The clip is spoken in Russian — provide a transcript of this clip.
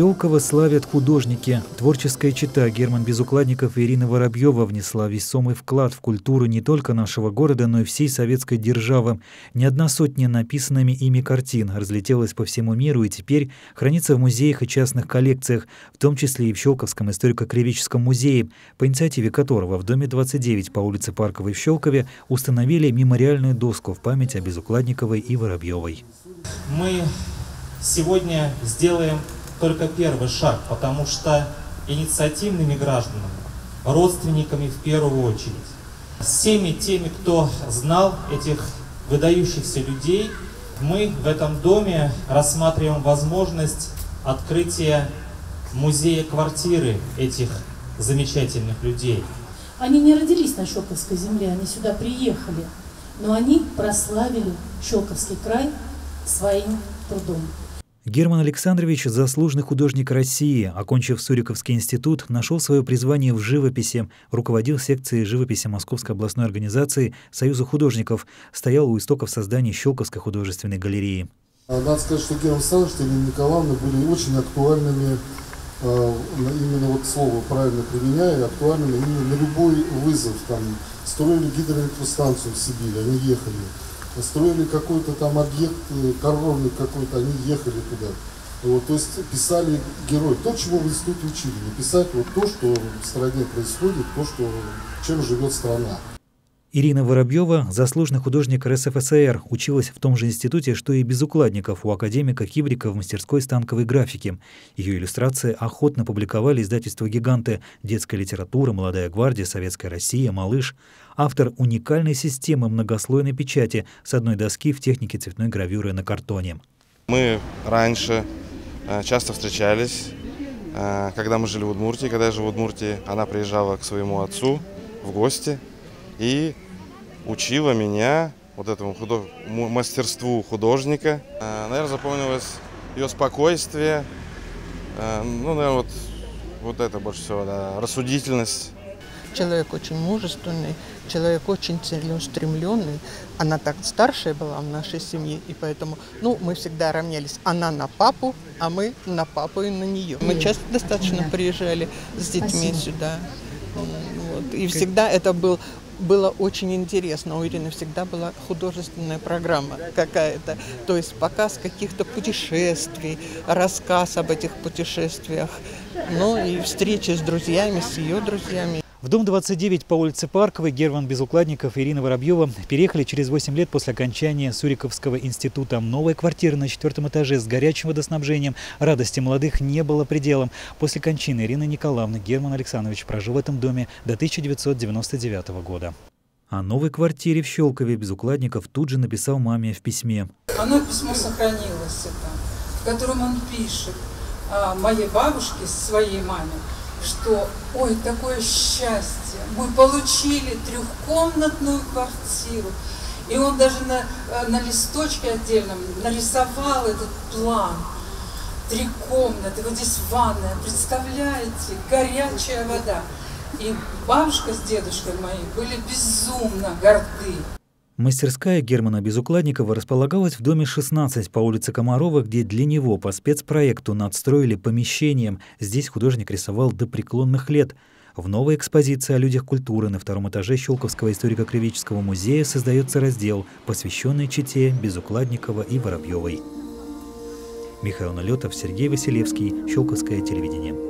Щелково славят художники. Творческая чита Герман Безукладников и Ирина Воробьева внесла весомый вклад в культуру не только нашего города, но и всей советской державы. Ни одна сотня написанными ими картин разлетелась по всему миру и теперь хранится в музеях и частных коллекциях, в том числе и в Щелковском историко-кривическом музее, по инициативе которого в доме 29 по улице Парковой в Щелкове установили мемориальную доску в память о Безукладниковой и Воробьевой. Мы сегодня сделаем только первый шаг, потому что инициативными гражданами, родственниками в первую очередь, всеми теми, кто знал этих выдающихся людей, мы в этом доме рассматриваем возможность открытия музея квартиры этих замечательных людей. Они не родились на Щелковской земле, они сюда приехали, но они прославили Щелковский край своим трудом. Герман Александрович – заслуженный художник России. Окончив Суриковский институт, нашел свое призвание в живописи, руководил секцией живописи Московской областной организации Союза художников, стоял у истоков создания Щелковской художественной галереи. Надо сказать, что Герман Александрович и Елена Николаевна были очень актуальными, э, именно вот слово правильно применяя, актуальными именно на любой вызов. Там, строили гидроэлектростанцию в Сибири, они ехали строили какой-то там объект э, коровник какой-то, они ехали туда. Вот, то есть писали герой. То, чего в институте учили. Написать вот то, что в стране происходит, то, что, чем живет страна. Ирина Воробьева, заслуженный художник РСФСР, училась в том же институте, что и Безукладников у академика Кибрика в мастерской станковой графики. Ее иллюстрации охотно публиковали издательства «Гиганты», «Детская литература», «Молодая гвардия», «Советская Россия», «Малыш». Автор уникальной системы многослойной печати с одной доски в технике цветной гравюры на картоне. Мы раньше э, часто встречались, э, когда мы жили в Удмуртии. Когда я жил в Удмуртии, она приезжала к своему отцу в гости – и учила меня вот этому худож... мастерству художника. Э, наверное, запомнилось ее спокойствие, э, ну, наверное, вот, вот это больше всего, да, рассудительность. Человек очень мужественный, человек очень целеустремленный. Она так старшая была в нашей семье, и поэтому, ну, мы всегда равнялись. Она на папу, а мы на папу и на нее. Мы часто достаточно приезжали с детьми Спасибо. сюда. Вот. И всегда это был было очень интересно. У Ирины всегда была художественная программа какая-то. То есть показ каких-то путешествий, рассказ об этих путешествиях. Ну и встречи с друзьями, с ее друзьями. В дом 29 по улице Парковой Герман Безукладников и Ирина Воробьева переехали через 8 лет после окончания Суриковского института. Новая квартира на четвертом этаже с горячим водоснабжением. Радости молодых не было пределом. После кончины Ирины Николаевны Герман Александрович прожил в этом доме до 1999 года. О новой квартире в Щелкове Безукладников тут же написал маме в письме. Оно письмо сохранилось, это, в котором он пишет моей бабушке, своей маме, что ой, такое счастье, мы получили трехкомнатную квартиру. И он даже на, э, на листочке отдельном нарисовал этот план. Три комнаты, вот здесь ванная, представляете, горячая вода. И бабушка с дедушкой мои были безумно горды. Мастерская Германа Безукладникова располагалась в доме 16 по улице Комарова, где для него по спецпроекту надстроили помещением. Здесь художник рисовал до преклонных лет. В новой экспозиции о людях культуры на втором этаже Щелковского историко-кривического музея создается раздел, посвященный чите Безукладникова и Воробьевой. Михаил Налетов, Сергей Василевский, Щелковское телевидение.